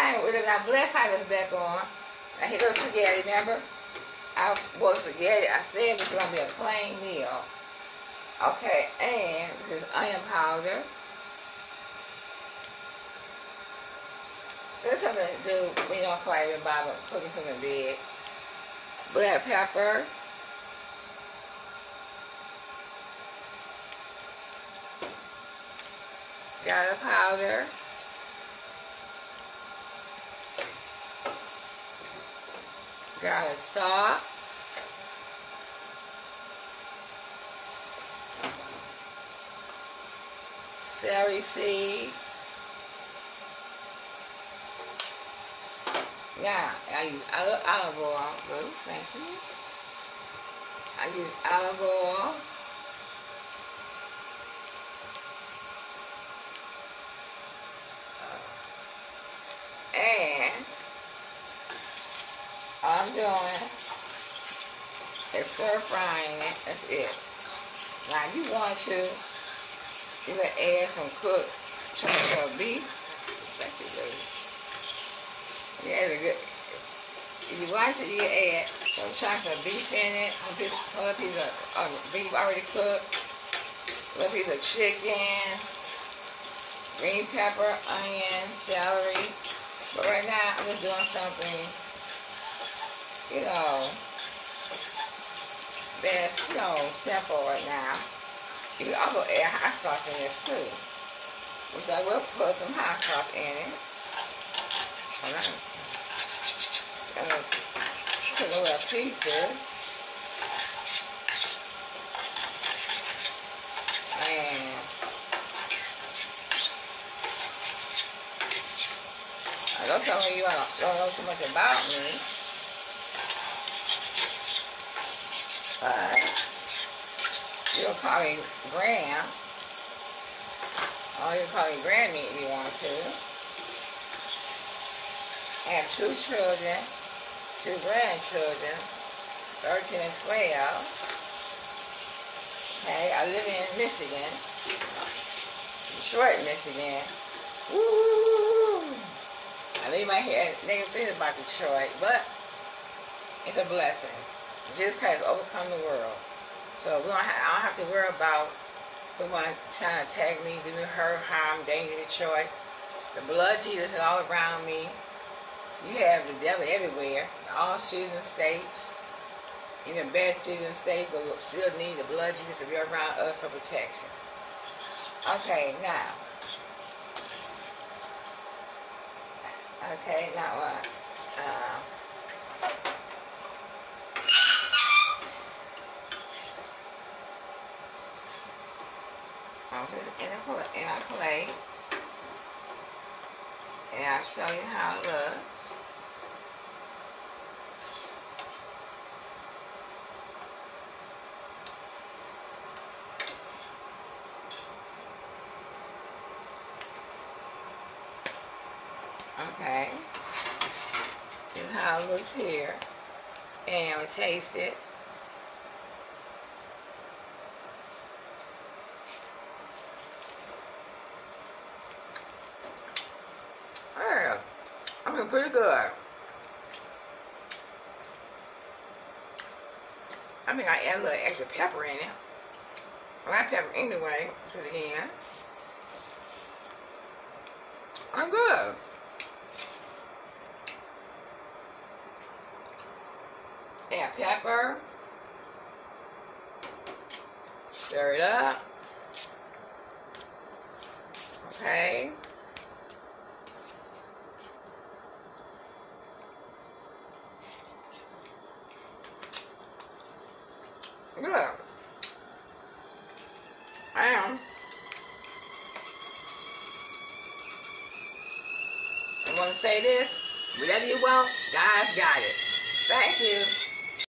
Hi, we're got blessed Simon's back on. Now here goes spaghetti, remember? I was spaghetti. I said this was gonna be a plain meal. Okay, and this is onion powder. There's something to do when you don't feel like about cooking something big. Black pepper. Garlic powder. Garlic salt. Celery seed. Now, I use olive oil. Thank you. I use olive oil. And all I'm doing is stir frying it. That's it. Now you want to, you can add some cooked chunks of beef. Thank you, baby. Yeah, good. If you want to, you add some chunks of beef in it. A piece, a piece of uh, beef already cooked. A little piece of chicken. Green pepper, onion, celery. But right now, I'm just doing something, you know, that's, you know, simple right now. You can also add hot sauce in this too. Which I will put some hot sauce in it. Alright. Gonna put a little pieces. And I don't tell you don't know too much about me. But you'll call me Graham. Oh, or you call me Grammy if you want to. I have two children, two grandchildren, 13 and 12. Okay, I live in Michigan, Detroit, Michigan. Woo! I leave my head negative things about Detroit, but it's a blessing. Jesus Christ overcome the world. So we don't have, I don't have to worry about someone trying to attack me, do me hurt, harm, danger, Detroit. The blood of Jesus is all around me. You have the devil everywhere, all season states, even bad season states, but we still need the blood of Jesus to be around us for protection. Okay, now. Okay, now what? Uh, I'll it in a, in a plate. And I'll show you how it looks. Okay. This is how it looks here. And we taste it. Yeah, Mean, pretty good. I think I add a little extra pepper in it. I like pepper anyway to the end. I'm good. Add pepper. Stir it up. Okay. I am. I want to say this. Whatever you want, God's got it. Thank you.